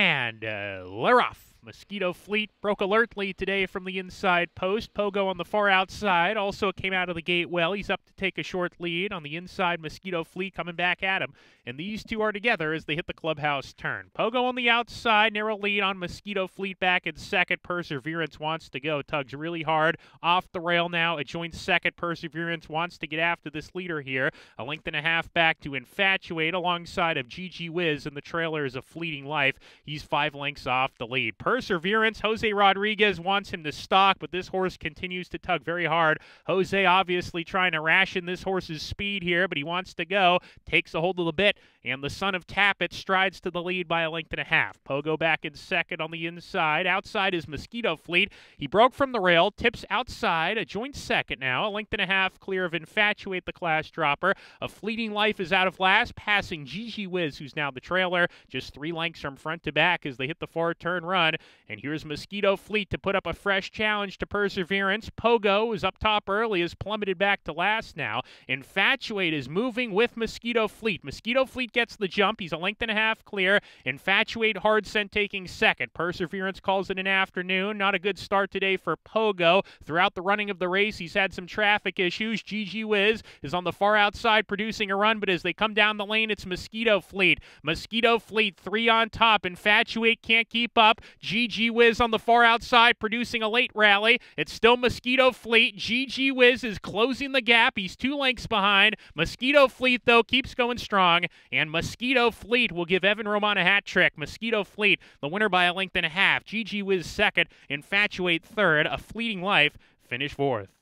And uh, they're off. Mosquito Fleet broke alertly today from the inside post. Pogo on the far outside also came out of the gate well. He's up to take a short lead on the inside. Mosquito Fleet coming back at him. And these two are together as they hit the clubhouse turn. Pogo on the outside, narrow lead on Mosquito Fleet back in second. Perseverance wants to go. Tugs really hard off the rail now. It joins second. Perseverance wants to get after this leader here. A length and a half back to Infatuate alongside of GG Wiz, and the trailer is a fleeting life. He's five lengths off the lead. Perseverance, Jose Rodriguez wants him to stalk, but this horse continues to tug very hard. Jose obviously trying to ration this horse's speed here, but he wants to go. Takes a hold of the bit, and the son of Tapit strides to the lead by a length and a half. Pogo back in second on the inside. Outside is Mosquito Fleet. He broke from the rail, tips outside, a joint second now, a length and a half clear of Infatuate the class dropper. A fleeting life is out of last, passing GG Wiz, who's now the trailer, just three lengths from front to back as they hit the far turn run. And here's Mosquito Fleet to put up a fresh challenge to Perseverance. Pogo is up top early, is plummeted back to last now. Infatuate is moving with Mosquito Fleet. Mosquito Fleet gets the jump. He's a length and a half clear. Infatuate hard scent taking second. Perseverance calls it an afternoon. Not a good start today for Pogo. Throughout the running of the race, he's had some traffic issues. GG Wiz is on the far outside producing a run, but as they come down the lane, it's Mosquito Fleet. Mosquito Fleet, three on top. Infatuate can't keep up. GG Wiz on the far outside producing a late rally. It's still Mosquito Fleet. GG Wiz is closing the gap. He's two lengths behind. Mosquito Fleet, though, keeps going strong. And Mosquito Fleet will give Evan Roman a hat trick. Mosquito Fleet, the winner by a length and a half. GG Wiz second. Infatuate third. A fleeting life. Finish fourth.